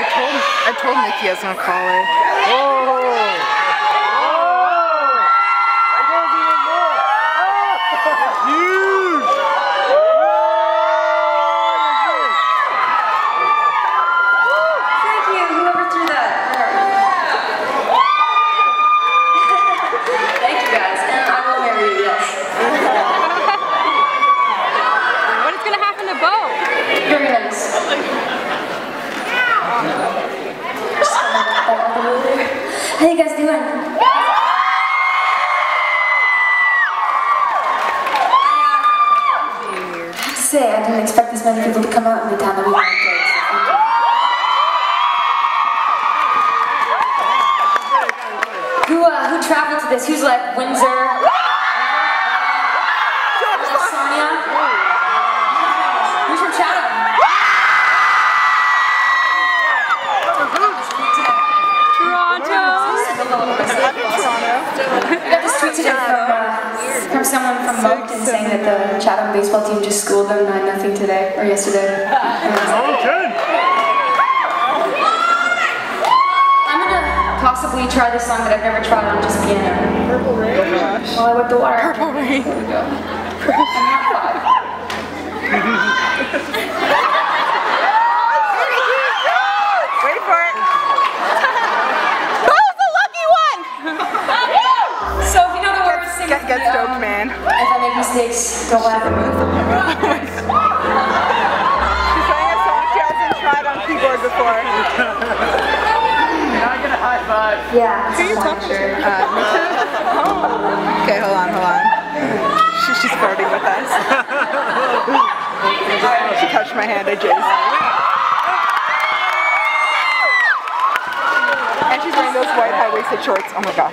I told I told Nikki I was gonna call her. Oh, say, I didn't expect this many people to come out in the town that we want to play. Who, uh, who traveled to this? Who's like Windsor? Toronto. I got this tweet today from uh, someone from Moncton saying that the Chatham baseball team just schooled them 9 nothing today or yesterday. Moncton! I'm gonna possibly try this song that I've never tried on just piano. Purple Rain? Well, I whip the water. Purple Rain. There we go. It's Don't Laugh oh and Move. She's sang a song she hasn't tried on keyboard before. Not gonna high five. Yeah. Who are you talking sure. to? Uh, oh. Okay, hold on, hold on. She, she's flirting with us. she touched my hand, I jizzed. And she's wearing those white high-waisted shorts. Oh my god.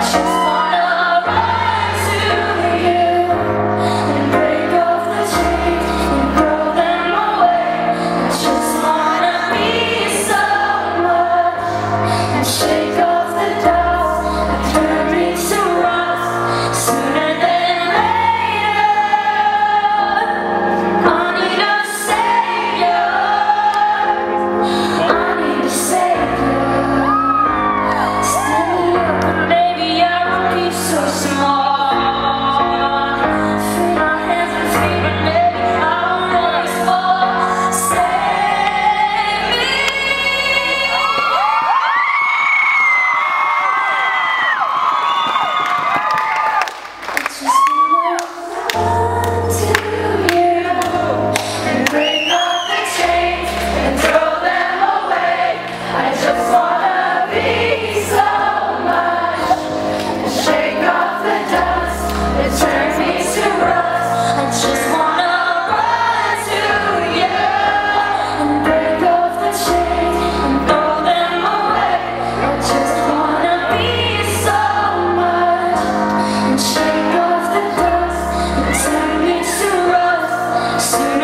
watch. say